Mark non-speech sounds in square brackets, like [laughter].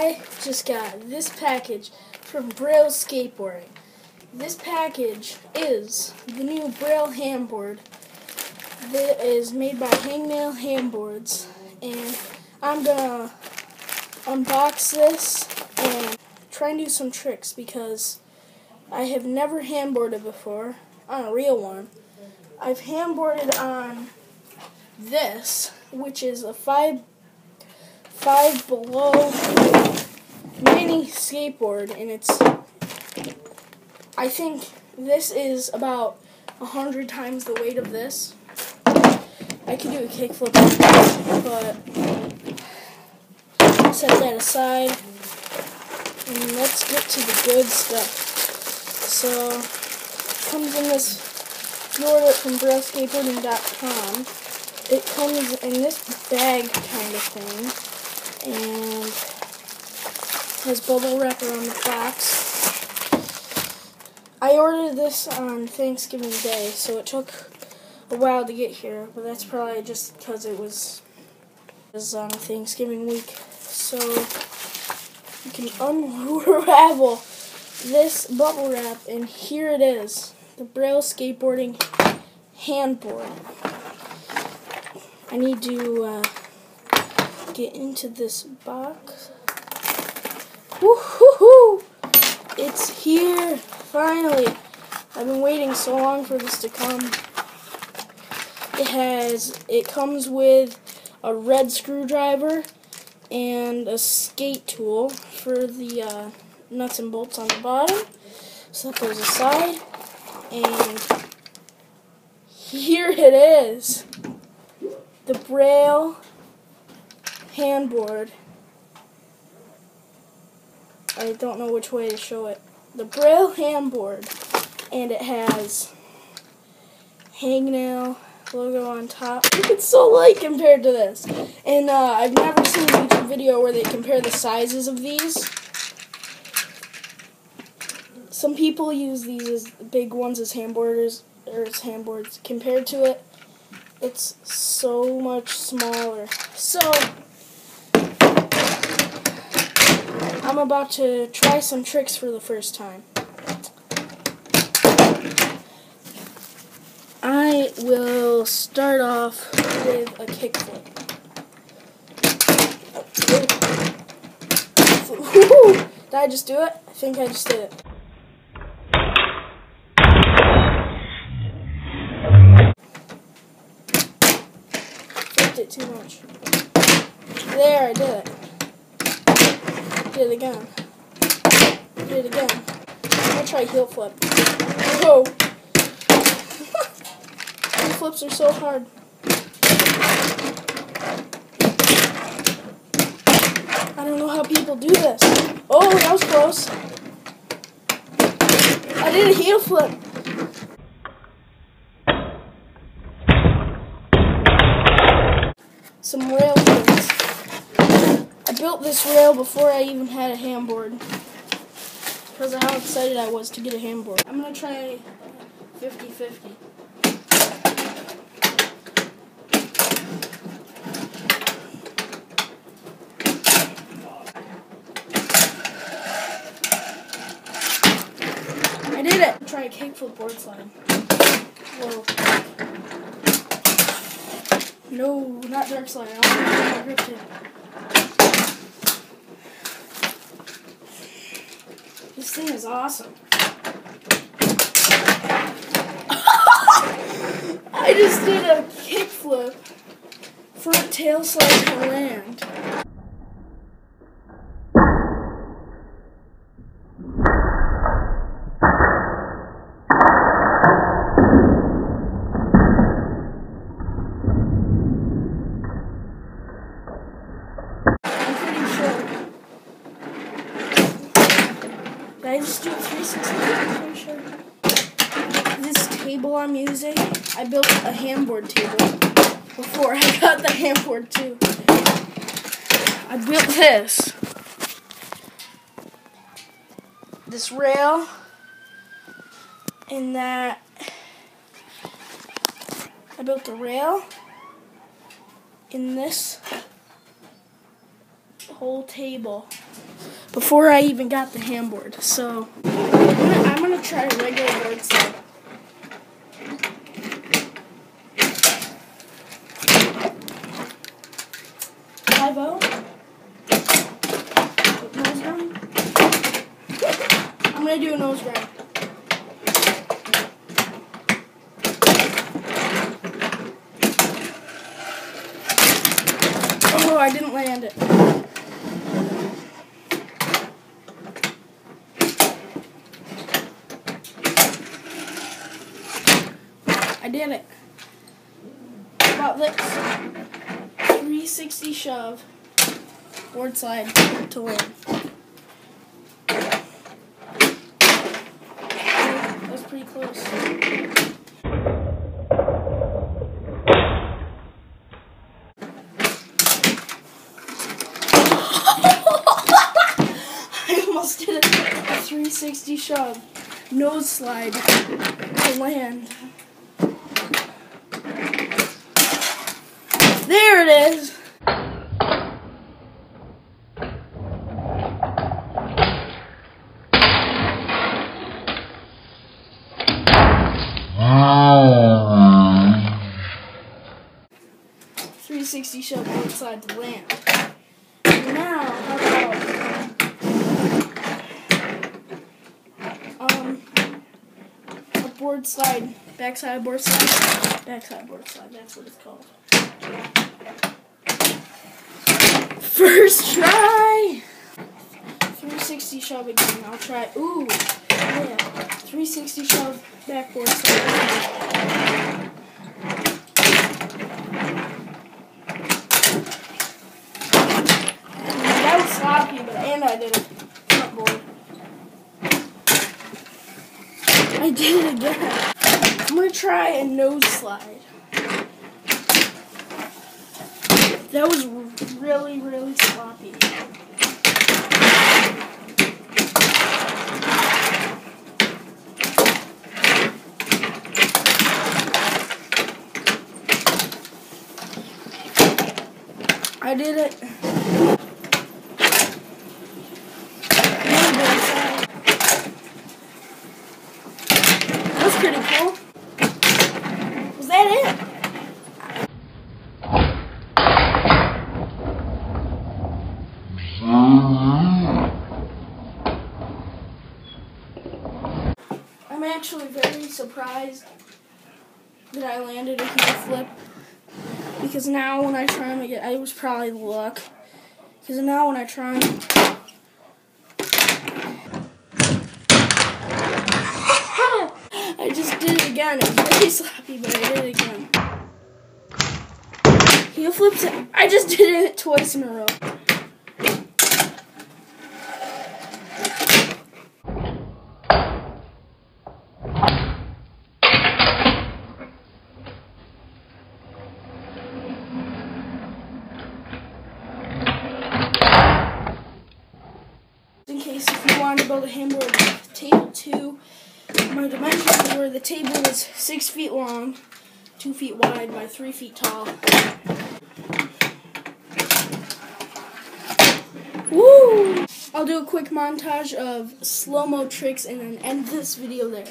I just got this package from Braille Skateboarding. This package is the new Braille handboard that is made by Hangnail Handboards, and I'm gonna unbox this and try and do some tricks because I have never handboarded before on a real one. I've handboarded on this, which is a five five below mini skateboard, and it's. I think this is about a hundred times the weight of this. I could do a kickflip but set that aside. And let's get to the good stuff. So, comes in this, you order it from brailleskateboarding.com. It comes in this bag kind of thing and has bubble wrap around the box. I ordered this on Thanksgiving Day, so it took a while to get here, but that's probably just because it was, it was on Thanksgiving week. So you can unravel this bubble wrap, and here it is, the Braille Skateboarding Handboard. I need to uh, get into this box. Woohoo! It's here, finally. I've been waiting so long for this to come. It has, it comes with a red screwdriver and a skate tool for the uh, nuts and bolts on the bottom. So that goes aside. And here it is. The Braille handboard. I don't know which way to show it. The Braille handboard, and it has hangnail logo on top. Look, It's so light compared to this. And uh, I've never seen a YouTube video where they compare the sizes of these. Some people use these as big ones as handboarders or as handboards. Compared to it, it's so much smaller. So I'm about to try some tricks for the first time. I will start off with a kickflip. Did I just do it? I think I just did it. Flipped it too much. There, I did it. Did it again. Did it again. I'll try heel flip. Whoa. [laughs] heel flips are so hard. I don't know how people do this. Oh, that was close. I did a heel flip. Some rail flips built this rail before I even had a handboard. Because of how excited I was to get a handboard. I'm going to try 50-50. I did it! Try a kickflip board slide. Whoa. No, not dark slide. I. thing is awesome. [laughs] I just did a kickflip, front tail slide to land. I just do 360 sure. This table I'm using, I built a handboard table before I [laughs] got the handboard too. I built this. This rail and that I built the rail in this whole table. before I even got the handboard. So I'm gonna, I'm gonna try regular board slide. Five oh. Nose grind. I'm gonna do a nose grind. Oh, I didn't land it. I did it. About this. 360 shove. Board slide to win. That was pretty close. I almost did a 360 shove. Nose slide to land. There it is. Three sixty shove board slide to land. Now, how about um a board slide, backside board slide, backside board slide. That's what it's called. First try. 360 shove again. I'll try. Ooh, yeah. 360 shove backboard slide. That was sloppy, but and I did it. Front board. I did it again. I'm gonna try a nose slide. That was really, really sloppy. I did it. That's pretty cool. Was that it? I'm actually very surprised that I landed a heel flip because now when I try them again, it was probably luck. Because now when I try [laughs] I just did it again. It was [laughs] sloppy, but I did it again. Heel flips. I just did it twice in a row. In you to build a handboard table two, my dimensions were the table was six feet long, two feet wide by three feet tall. Woo! I'll do a quick montage of slow-mo tricks and then end this video there.